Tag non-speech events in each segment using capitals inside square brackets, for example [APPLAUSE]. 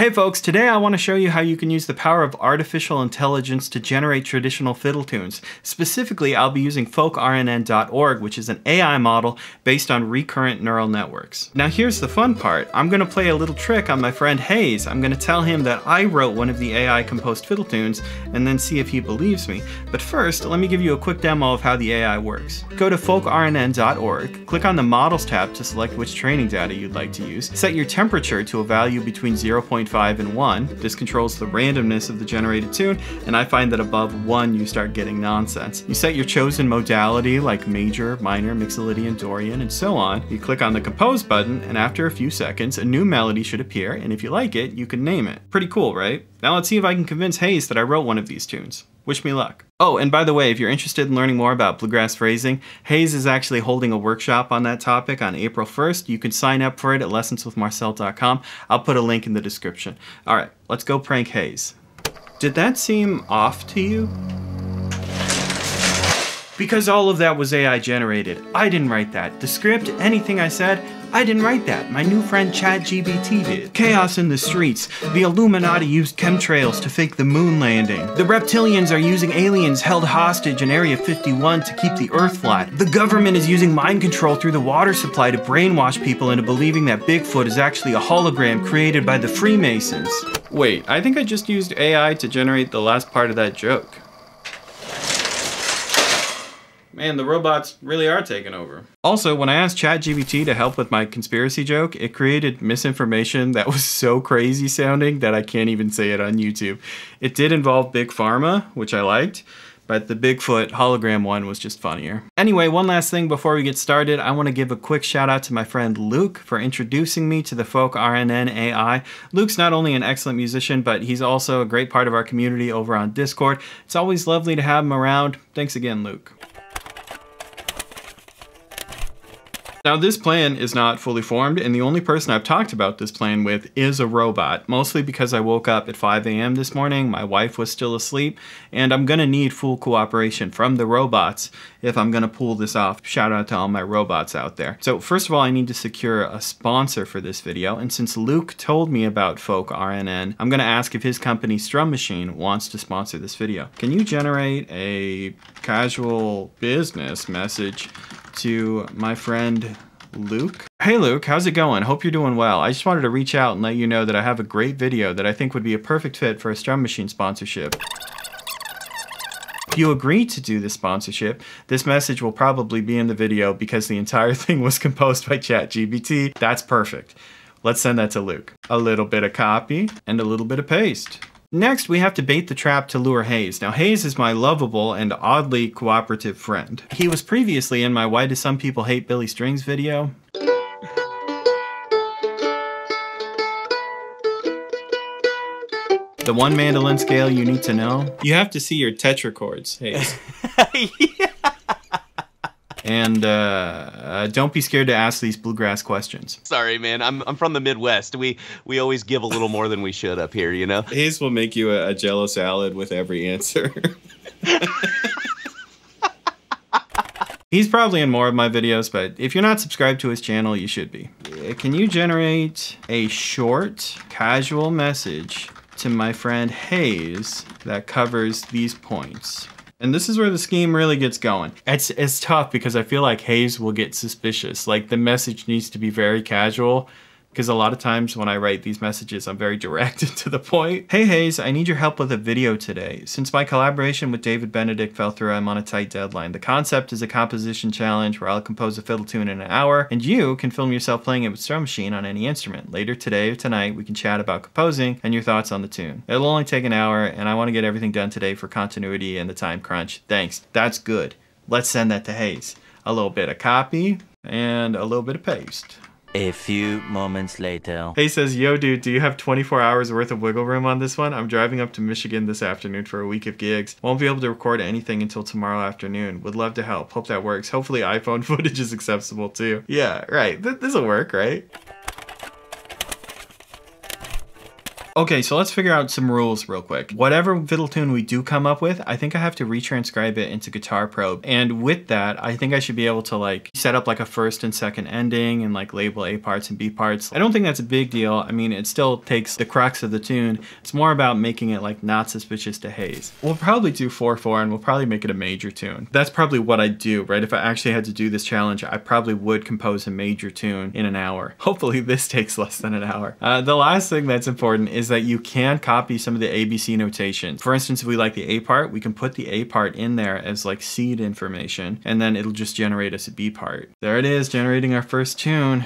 Hey folks, today I want to show you how you can use the power of artificial intelligence to generate traditional fiddle tunes. Specifically, I'll be using folkrnn.org, which is an AI model based on recurrent neural networks. Now here's the fun part. I'm going to play a little trick on my friend Hayes. I'm going to tell him that I wrote one of the AI composed fiddle tunes and then see if he believes me. But first, let me give you a quick demo of how the AI works. Go to folkrnn.org, click on the Models tab to select which training data you'd like to use, set your temperature to a value between 0. 0.5 and 1. This controls the randomness of the generated tune, and I find that above 1 you start getting nonsense. You set your chosen modality like major, minor, mixolydian, Dorian, and so on. You click on the compose button, and after a few seconds, a new melody should appear, and if you like it, you can name it. Pretty cool, right? Now let's see if I can convince Hayes that I wrote one of these tunes. Wish me luck. Oh, and by the way, if you're interested in learning more about bluegrass phrasing, Hayes is actually holding a workshop on that topic on April 1st. You can sign up for it at lessonswithmarcel.com. I'll put a link in the description. All right, let's go prank Hayes. Did that seem off to you? Because all of that was AI generated. I didn't write that. The script, anything I said, I didn't write that. My new friend ChatGPT did. Chaos in the streets. The Illuminati used chemtrails to fake the moon landing. The reptilians are using aliens held hostage in Area 51 to keep the Earth flat. The government is using mind control through the water supply to brainwash people into believing that Bigfoot is actually a hologram created by the Freemasons. Wait, I think I just used AI to generate the last part of that joke. Man, the robots really are taking over. Also, when I asked ChatGPT to help with my conspiracy joke, it created misinformation that was [LAUGHS] so crazy sounding that I can't even say it on YouTube. It did involve Big Pharma, which I liked, but the Bigfoot hologram one was just funnier. Anyway, one last thing before we get started, I want to give a quick shout out to my friend Luke for introducing me to the Folk RNN AI. Luke's not only an excellent musician, but he's also a great part of our community over on Discord. It's always lovely to have him around. Thanks again, Luke. Now this plan is not fully formed and the only person I've talked about this plan with is a robot, mostly because I woke up at 5 a.m. this morning, my wife was still asleep, and I'm gonna need full cooperation from the robots if I'm gonna pull this off. Shout out to all my robots out there. So first of all, I need to secure a sponsor for this video, and since Luke told me about Folk RNN, I'm gonna ask if his company Strum Machine wants to sponsor this video. Can you generate a casual business message to my friend Luke. Hey Luke, how's it going? Hope you're doing well. I just wanted to reach out and let you know that I have a great video that I think would be a perfect fit for a Strum Machine sponsorship. If you agree to do this sponsorship, this message will probably be in the video because the entire [LAUGHS] thing was composed by ChatGPT. That's perfect. Let's send that to Luke. A little bit of copy and a little bit of paste. Next, we have to bait the trap to lure Hayes. Now, Hayes is my lovable and oddly cooperative friend. He was previously in my Why Do Some People Hate Billy Strings video. The one mandolin scale you need to know. You have to see your tetrachords, Hayes. [LAUGHS] yeah. And uh, uh, don't be scared to ask these bluegrass questions. Sorry, man. I'm, I'm from the Midwest. We we always give a little more than we should up here, you know? Hayes will make you a, a jello salad with every answer. [LAUGHS] He's probably in more of my videos, but if you're not subscribed to his channel, you should be. Can you generate a short, casual message to my friend Hayes that covers these points? And this is where the scheme really gets going. It's, it's tough because I feel like Hayes will get suspicious. Like the message needs to be very casual because a lot of times when I write these messages, I'm very direct [LAUGHS] and to the point. Hey Hayes, I need your help with a video today. Since my collaboration with David Benedict fell through, I'm on a tight deadline. The concept is a composition challenge where I'll compose a fiddle tune in an hour, and you can film yourself playing it with Strum Machine on any instrument. Later today or tonight, we can chat about composing and your thoughts on the tune. It'll only take an hour, and I want to get everything done today for continuity and the time crunch. Thanks. That's good. Let's send that to Hayes. A little bit of copy and a little bit of paste. A few moments later. Hayes says, yo dude, do you have 24 hours worth of wiggle room on this one? I'm driving up to Michigan this afternoon for a week of gigs. Won't be able to record anything until tomorrow afternoon. Would love to help. Hope that works. Hopefully iPhone [LAUGHS] footage is acceptable too. Yeah, right. Th this'll work, right? Okay, so let's figure out some rules real quick. Whatever fiddle tune we do come up with, I think I have to retranscribe it into Guitar Pro. And with that, I think I should be able to like set up like a first and second ending and like label A parts and B parts. I don't think that's a big deal. I mean, it still takes the crux of the tune. It's more about making it like not suspicious to Hayes. We'll probably do 4-4 and we'll probably make it a major tune. That's probably what I do, right? If I actually had to do this challenge, I probably would compose a major tune in an hour. [LAUGHS] Hopefully this takes less than an hour. Uh, the last thing that's important is that you can copy some of the ABC notation. For instance, if we like the A part, we can put the A part in there as like seed information, and then it'll just generate us a B part. There it is, generating our first tune.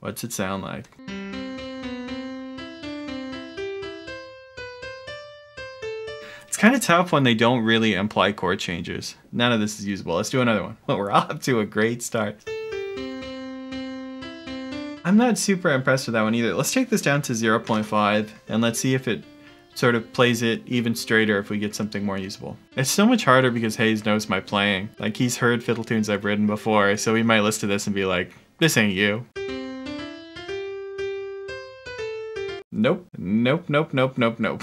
What's it sound like? It's kind of tough when they don't really imply chord changes. None of this is usable. Let's do another one. But [LAUGHS] we're off to a great start. I'm not super impressed with that one either. Let's take this down to 0.5 and let's see if it sort of plays it even straighter if we get something more usable. It's so much harder because Hayes knows my playing. Like he's heard fiddle tunes I've written before, so he might listen to this and be like, this ain't you. Nope, nope, nope, nope, nope, nope.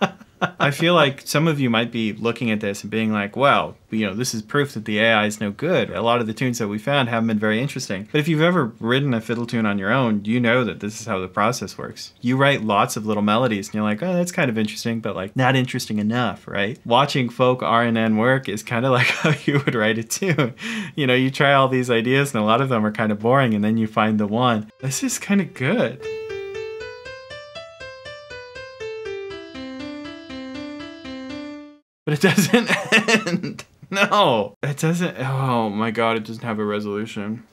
[LAUGHS] I feel like some of you might be looking at this and being like, well, you know, this is proof that the AI is no good. A lot of the tunes that we found haven't been very interesting. But if you've ever written a fiddle tune on your own, you know that this is how the process works. You write lots of little melodies and you're like, oh, that's kind of interesting, but like not interesting enough, right? Watching folk RNN work is kind of [LAUGHS] like how you would write a tune. You know, you try all these ideas and a lot of them are kind of boring and then you find the one. This is kind of good. But it doesn't end. [LAUGHS] No, it doesn't. Oh my god, it doesn't have a resolution.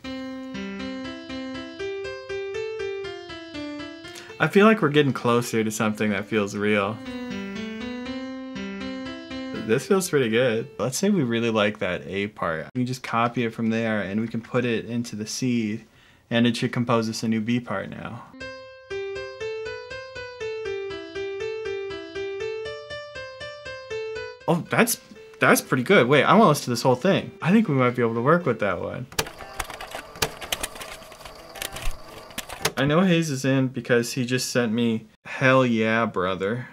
I feel like we're getting closer to something that feels real. This feels pretty good. Let's say we really like that A part. We just copy it from there and we can put it into the C and it should compose us a new B part now. Oh, that's that's pretty good. Wait, I want to listen to this whole thing. I think we might be able to work with that one. I know Hayes is in because he just sent me Hell Yeah Brother.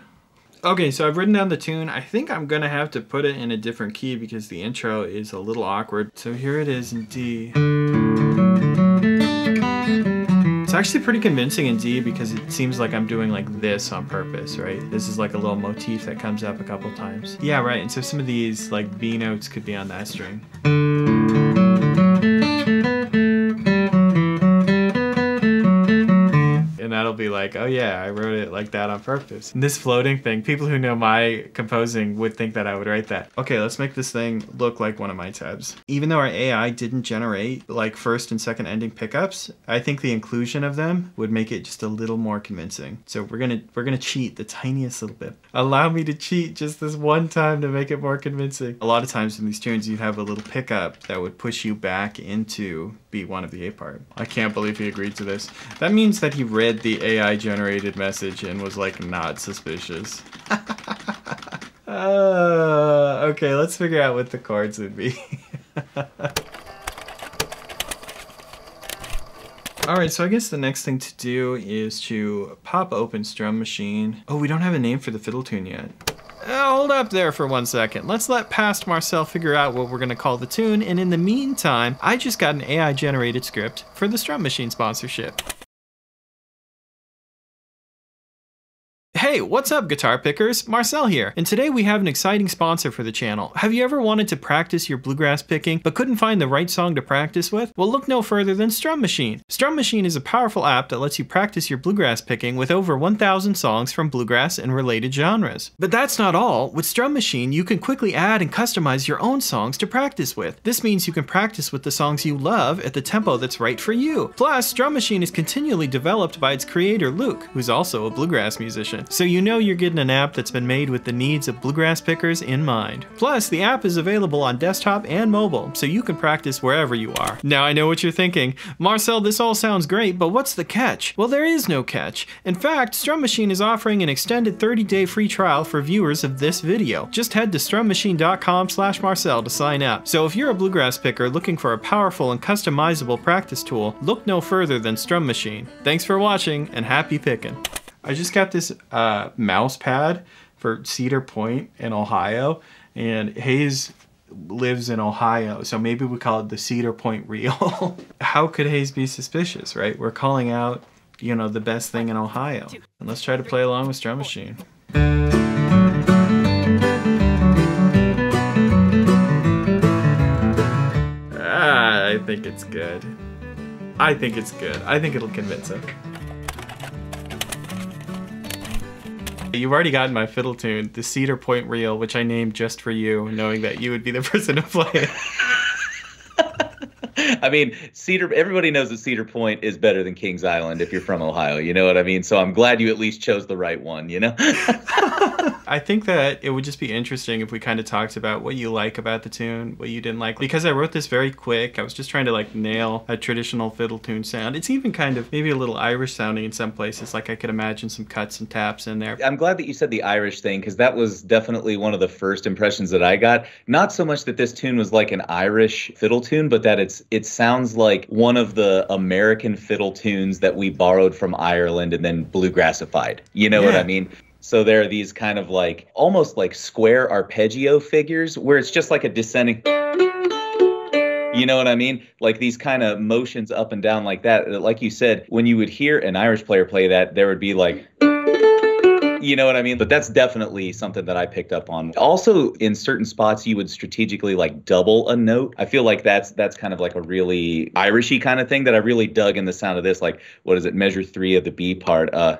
Okay, so I've written down the tune. I think I'm gonna have to put it in a different key because the intro is a little awkward. So here it is in D. It's actually pretty convincing in D because it seems like I'm doing like this on purpose, right? This is like a little motif that comes up a couple times. Yeah, right, and so some of these like B notes could be on that string. That'll be like, oh yeah, I wrote it like that on purpose. And this floating thing, people who know my composing would think that I would write that. Okay, let's make this thing look like one of my tabs. Even though our AI didn't generate like first and second ending pickups, I think the inclusion of them would make it just a little more convincing. So we're gonna we're gonna cheat the tiniest little bit. Allow me to cheat just this one time to make it more convincing. A lot of times in these tunes you have a little pickup that would push you back into B1 of the A part. I can't believe he agreed to this. That means that he read the AI generated message and was like not suspicious. [LAUGHS] uh, okay, let's figure out what the cards would be. [LAUGHS] Alright, so I guess the next thing to do is to pop open Strum Machine. Oh, we don't have a name for the fiddle tune yet. Uh, hold up there for one second. Let's let past Marcel figure out what we're going to call the tune, and in the meantime, I just got an AI generated script for the Strum Machine sponsorship. Hey, what's up guitar pickers? Marcel here, and today we have an exciting sponsor for the channel. Have you ever wanted to practice your bluegrass picking but couldn't find the right song to practice with? Well look no further than Strum Machine. Strum Machine is a powerful app that lets you practice your bluegrass picking with over 1,000 songs from bluegrass and related genres. But that's not all. With Strum Machine, you can quickly add and customize your own songs to practice with. This means you can practice with the songs you love at the tempo that's right for you. Plus, Strum Machine is continually developed by its creator Luke, who's also a bluegrass musician so you know you're getting an app that's been made with the needs of bluegrass pickers in mind. Plus, the app is available on desktop and mobile, so you can practice wherever you are. Now I know what you're thinking, Marcel, this all sounds great, but what's the catch? Well, there is no catch. In fact, Strum Machine is offering an extended 30-day free trial for viewers of this video. Just head to strummachine.com slash Marcel to sign up. So if you're a bluegrass picker looking for a powerful and customizable practice tool, look no further than Strum Machine. Thanks for watching, and happy picking. I just got this uh, mouse pad for Cedar Point in Ohio, and Hayes lives in Ohio, so maybe we call it the Cedar Point Reel. [LAUGHS] How could Hayes be suspicious, right? We're calling out, you know, the best thing in Ohio. And let's try to play along with Strum Machine. Ah, I think it's good. I think it's good. I think it'll convince him. You've already gotten my fiddle tune, the Cedar Point Reel, which I named just for you, knowing that you would be the [LAUGHS] person to play it. I mean, Cedar. Everybody knows that Cedar Point is better than Kings Island if you're from Ohio. You know what I mean? So I'm glad you at least chose the right one. You know. [LAUGHS] I think that it would just be interesting if we kind of talked about what you like about the tune, what you didn't like. Because I wrote this very quick, I was just trying to like nail a traditional fiddle tune sound. It's even kind of maybe a little Irish sounding in some places. Like I could imagine some cuts and taps in there. I'm glad that you said the Irish thing because that was definitely one of the first impressions that I got. Not so much that this tune was like an Irish fiddle tune, but that it's it sounds like one of the American fiddle tunes that we borrowed from Ireland and then bluegrassified. You know what I mean? So there are these kind of like almost like square arpeggio figures where it's just like a descending. You know what I mean? Like these kind of motions up and down like that. Like you said, when you would hear an Irish player play that, there would be like. You know what I mean? But that's definitely something that I picked up on. Also, in certain spots, you would strategically like double a note. I feel like that's that's kind of like a really Irishy kind of thing that I really dug in the sound of this. Like, what is it? Measure three of the B part. Uh,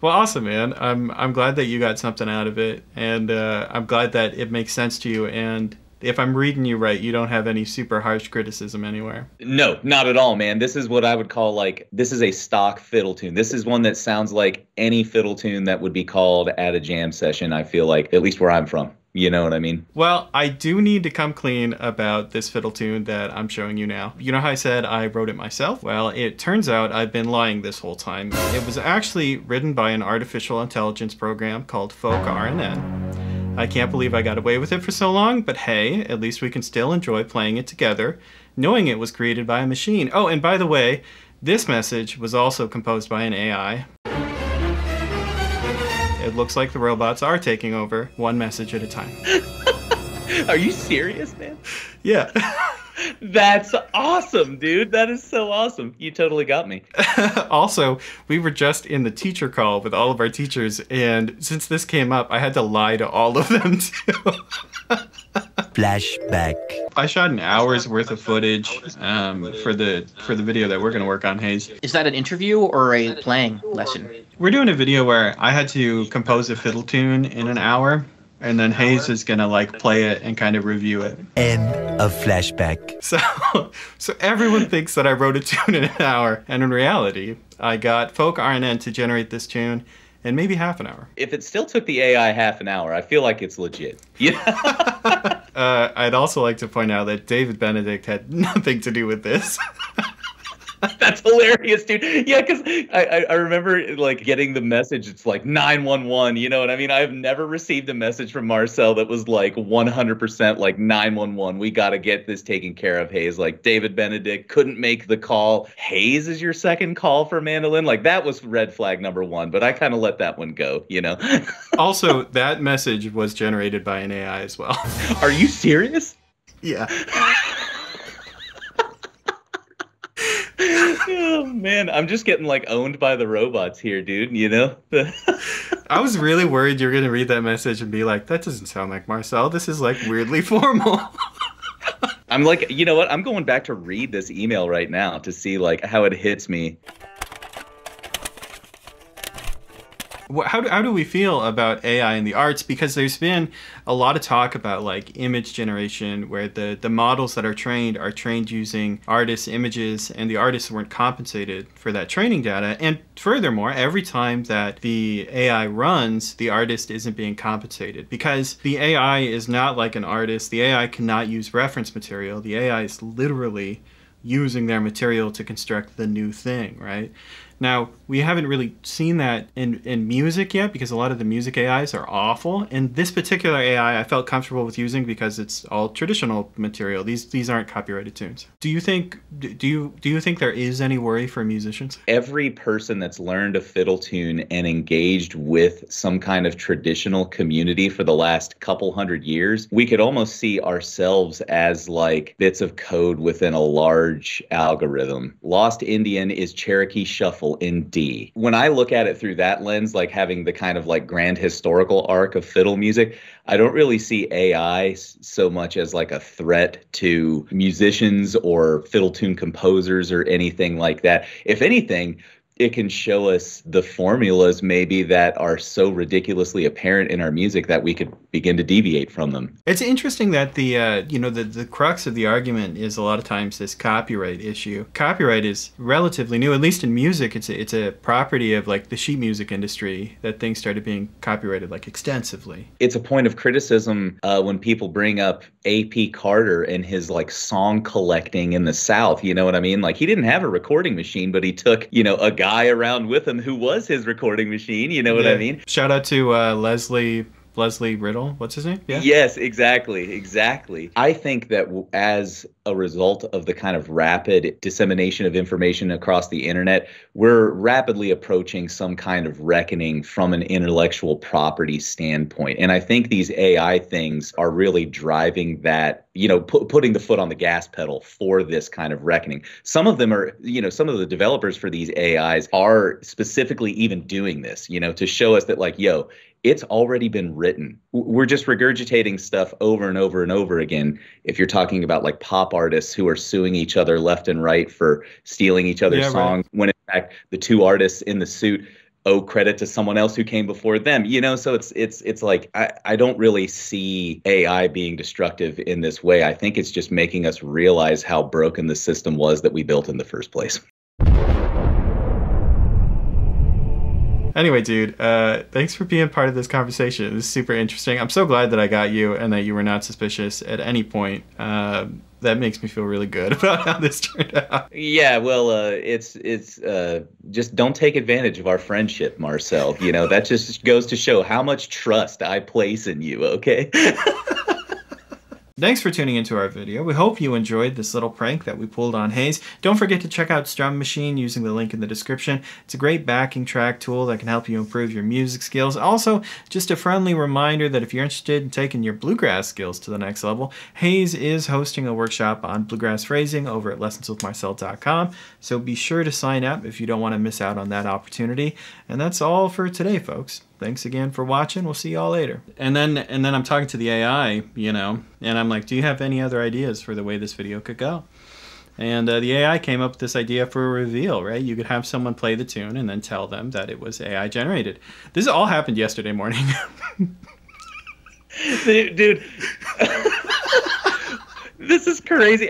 Well, awesome, man. I'm I'm glad that you got something out of it, and uh, I'm glad that it makes sense to you. And if I'm reading you right, you don't have any super harsh criticism anywhere. No, not at all, man. This is what I would call like this is a stock fiddle tune. This is one that sounds like any fiddle tune that would be called at a jam session. I feel like at least where I'm from. You know what I mean? Well, I do need to come clean about this fiddle tune that I'm showing you now. You know how I said I wrote it myself? Well, it turns out I've been lying this whole time. It was actually written by an artificial intelligence program called Folk RNN. I can't believe I got away with it for so long, but hey, at least we can still enjoy playing it together, knowing it was created by a machine. Oh, and by the way, this message was also composed by an AI. It looks like the robots are taking over, one message at a time. [LAUGHS] Are you serious, man? Yeah. [LAUGHS] That's awesome, dude. That is so awesome. You totally got me. [LAUGHS] also, we were just in the teacher call with all of our teachers, and since this came up, I had to lie to all of them [LAUGHS] too. Flashback. I shot an hour's worth of footage um, for the for the video that we're gonna work on, Hayes. Is that an interview or a playing lesson? We're doing a video where I had to compose a fiddle tune in an hour, and then Hayes is gonna like play it and kind of review it. End of flashback. [LAUGHS] So, so everyone thinks that I wrote a tune in an hour, and in reality, I got Folk RNN to generate this tune in maybe half an hour. If it still took the AI half an hour, I feel like it's legit. Yeah. [LAUGHS] Uh, I'd also like to point out that David Benedict had [LAUGHS] nothing to do with this. [LAUGHS] That's hilarious, dude. Yeah, because I, I, remember like getting the message. It's like 911. You know what I mean? I've never received a message from Marcel that was like 100% like 911. We got to get this taken care of, Hayes. Like David Benedict couldn't make the call. Hayes is your second call for mandolin. Like that was red flag number one, but I kind of let that one go, you know? [LAUGHS] also, that message was generated by an AI as well. Are you serious? yeah. [LAUGHS] oh [LAUGHS] man, I'm just getting like owned by the robots here, dude. You know? [LAUGHS] I was really worried you were going to read that message and be like, that doesn't sound like Marcel. This is like weirdly [LAUGHS] formal. I'm like, you know what? I'm going back to read this email right now to see like how it hits me. How do, how do we feel about AI in the arts? Because there's been a lot of talk about like image generation, where the, the models that are trained are trained using artists' images, and the artists weren't compensated for that training data. And furthermore, every time that the AI runs, the artist isn't being compensated because the AI is not like an artist. The AI cannot use reference material. The AI is literally using their material to construct the new thing, right? Now, we haven't really seen that in, in music yet because a lot of the music AIs are awful. And this particular AI I felt comfortable with using because it's all traditional material. These these aren't copyrighted tunes. Do you think do you do you think there is any worry for musicians? Every person that's learned a fiddle tune and engaged with some kind of traditional community for the last couple hundred years, we could almost see ourselves as like bits of code within a large algorithm. Lost Indian is Cherokee Shuffle in D. When I look at it through that lens, like having the kind of like grand historical arc of fiddle music, I don't really see AI so much as like a threat to musicians or fiddle tune composers or anything like that. If anything, it can show us the formulas maybe that are so ridiculously apparent in our music that we could begin to deviate from them. It's interesting that the uh, you know the the crux of the argument is a lot of times this copyright issue. Copyright is relatively new, at least in music. It's a, it's a property of like the sheet music industry that things started being copyrighted like extensively. It's a point of criticism uh, when people bring up A.P. Carter and his like song collecting in the South. You know what I mean? Like he didn't have a recording machine, but he took you know a guy guy around with him who was his recording machine. You know what yeah. I mean? Shout out to uh, Lesley Lesley Riddle. What's his name? Yeah. Yes, exactly, exactly. I think that as a result of the kind of rapid dissemination of information across the internet, we're rapidly approaching some kind of reckoning from an intellectual property standpoint. And I think these AI things are really driving that, you know, pu- putting the foot on the gas pedal for this kind of reckoning. Some of them are, you know, some of the developers for these AIs are specifically even doing this, you know, to show us that like, yo, it's already been written. We're just regurgitating stuff over and over and over again. If you're talking about like pop artists who are suing each other left and right for stealing each other's yeah, songs, right. when in fact the two artists in the suit owe credit to someone else who came before them you know so it's it's it's like I, I don't really see ai being destructive in this way i think it's just making us realize how broken the system was that we built in the first place Anyway, dude, uh, thanks for being part of this conversation. It was super interesting. I'm so glad that I got you and that you were not suspicious at any point. Uh, that makes me feel really good [LAUGHS] about how this turned out. Yeah, well, uh, it's it's uh, just don't take advantage of our friendship, Marcel. You know that just goes to show how much trust I place in you. Okay. [LAUGHS] Thanks for tuning into our video. We hope you enjoyed this little prank that we pulled on Hayes. Don't forget to check out Strum Machine using the link in the description. It's a great backing track tool that can help you improve your music skills. Also, just a friendly reminder that if you're interested in taking your bluegrass skills to the next level, Hayes is hosting a workshop on bluegrass phrasing over at lessonswithmarcel.com. So be sure to sign up if you don't want to miss out on that opportunity. And that's all for today, folks thanks again for watching. We'll see y'all later. And then and then I'm talking to the AI, you know, and I'm like, do you have any other ideas for the way this video could go? And uh, the AI came up with this idea for a reveal, right? You could have someone play the tune and then tell them that it was AI generated. This all happened yesterday morning. [LAUGHS] dude, dude. [LAUGHS] this is crazy.